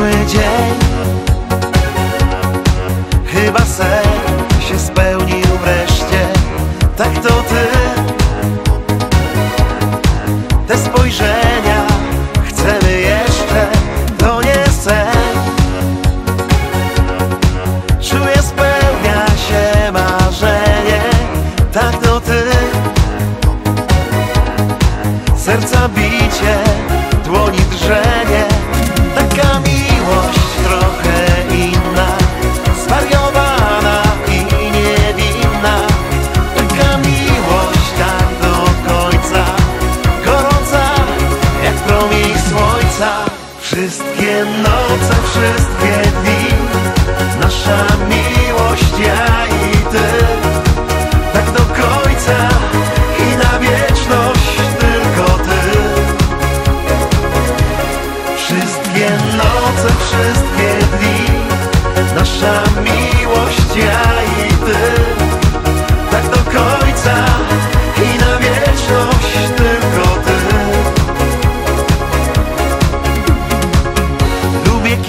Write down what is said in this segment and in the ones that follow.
zwykły dzień. Chyba sen się spełnił wreszcie. Tak to ty. Te spojrzenie Wszystkie noce, wszystkie dni Nasza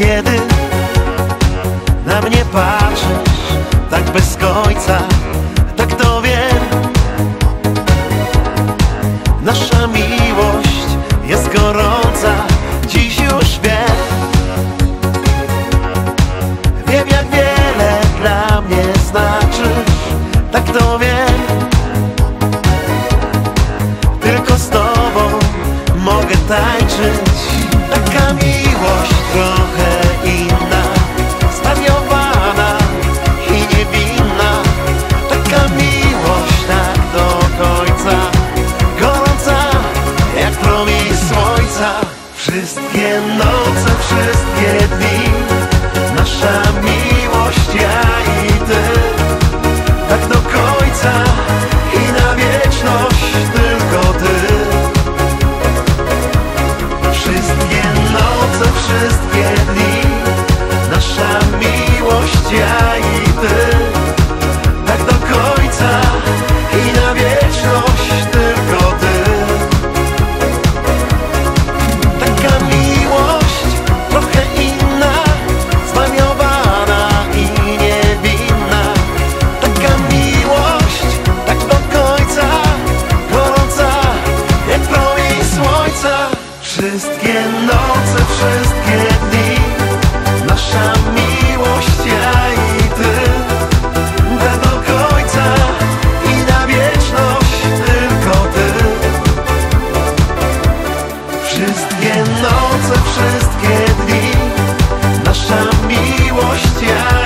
kiedy na mnie patrzysz tak bez końca, tak to wiem. Nasza miłość jest gorąca, dziś już wiem. Wiem jak wiele dla mnie znaczysz, tak to wiem. Tylko z tobą mogę tańczyć. Wszystkie noce, wszystkie dni. Nasza miłość, ja i ty. Tak do końca i na wieczność tylko ty. Wszystkie noce, wszystkie dni. Nasza miłość, ja Wszystkie noce, wszystkie dni. Nasza miłość, ja i ty. Tak do końca i na wieczność tylko ty. Wszystkie noce, wszystkie dni. Nasza miłość, ja